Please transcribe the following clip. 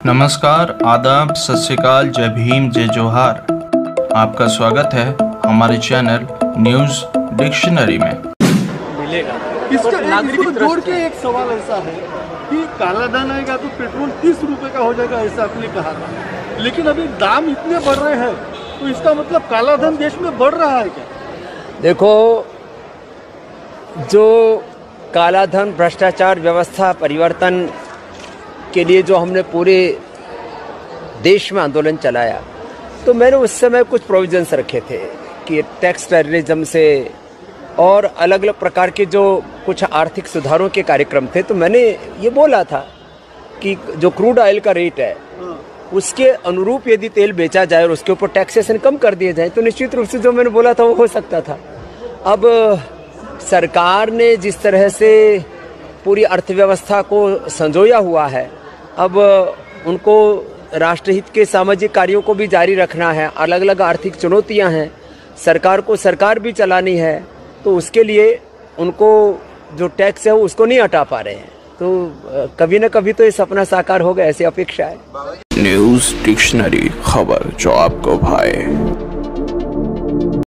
नमस्कार आदाब सत श्रीकाल जय भीम जय जोहार। आपका स्वागत है हमारे चैनल न्यूज़ डिक्शनरी में। मिलेगा। इसका नागरिक जोड़ के एक सवाल ऐसा है कि काला धन आएगा तो पेट्रोल तीस रुपए का हो जाएगा ऐसा आपने कहा था। लेकिन अभी दाम इतने बढ़ रहे हैं तो इसका मतलब काला धन देश में बढ़ रहा है क्या? देखो जो काला धन भ्रष्टाचार व्यवस्था परिवर्तन के लिए जो हमने पूरे देश में आंदोलन चलाया तो मैंने उस समय कुछ प्रोविजंस रखे थे कि टैक्स टेररिज्म से और अलग अलग प्रकार के जो कुछ आर्थिक सुधारों के कार्यक्रम थे तो मैंने ये बोला था कि जो क्रूड ऑयल का रेट है उसके अनुरूप यदि तेल बेचा जाए और उसके ऊपर टैक्सेशन कम कर दिए जाए तो निश्चित रूप से जो मैंने बोला था वो हो सकता था। अब सरकार ने जिस तरह से पूरी अर्थव्यवस्था को संजोया हुआ है अब उनको राष्ट्रहित के सामाजिक कार्यों को भी जारी रखना है। अलग अलग आर्थिक चुनौतियाँ हैं। सरकार को सरकार भी चलानी है। तो उसके लिए उनको जो टैक्स है उसको नहीं हटा पा रहे हैं। तो कभी ना कभी तो ये सपना साकार होगा, ऐसी अपेक्षा है। न्यूज़ डिक्शनरी खबर, जो आपको भाए।